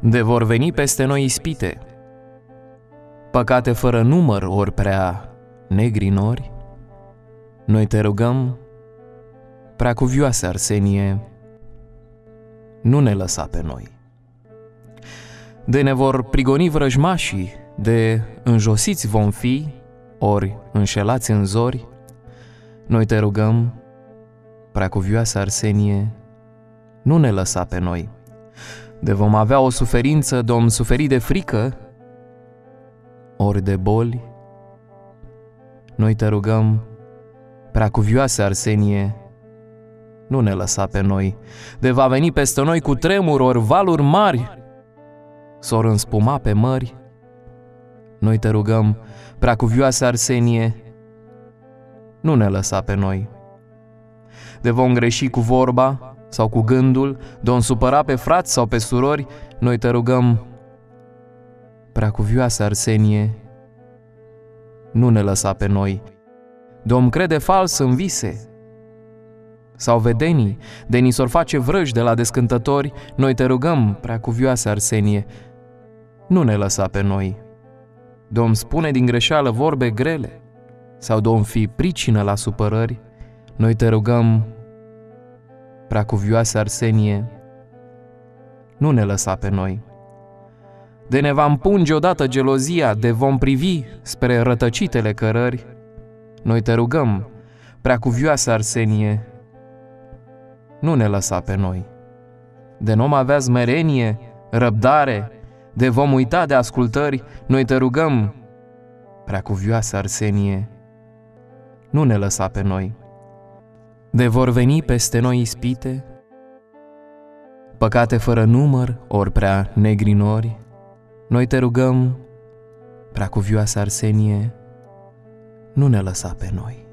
De vor veni peste noi ispite, păcate fără număr ori prea negri nori, noi te rugăm, prea cuvioase Arsenie, nu ne lăsa pe noi. De ne vor prigoni vrăjmașii, de înjosiți vom fi, ori înșelați în zori, noi te rugăm, preacuvioasă Arsenie, nu ne lăsa pe noi. De vom avea o suferință, dom suferi de frică, ori de boli, noi te rugăm, preacuvioasă Arsenie, nu ne lăsa pe noi, de va veni peste noi cu tremur ori valuri mari, s-or înspuma pe mări, noi te rugăm, preacuvioasă Arsenie, nu ne lăsa pe noi. De vom greși cu vorba sau cu gândul, de om supăra pe frați sau pe surori, noi te rugăm, preacuvioasă Arsenie, nu ne lăsa pe noi. De om crede fals în vise, sau vedenii, de ni s-or face vrăji de la descântători, noi te rugăm, preacuvioasă Arsenie, nu ne lăsa pe noi. Dom spune din greșeală vorbe grele sau dom fi pricină la supărări, noi te rugăm, preacuvioasă Arsenie, nu ne lăsa pe noi. De ne va împunge odată gelozia, de vom privi spre rătăcitele cărări, noi te rugăm, preacuvioasă Arsenie, nu ne lăsa pe noi. De nu avea zmerenie, răbdare, de vom uita de ascultări, noi te rugăm, preacuvioasă Arsenie, nu ne lăsa pe noi. De vor veni peste noi ispite, păcate fără număr, ori prea negri nori, noi te rugăm, preacuvioasă Arsenie, nu ne lăsa pe noi.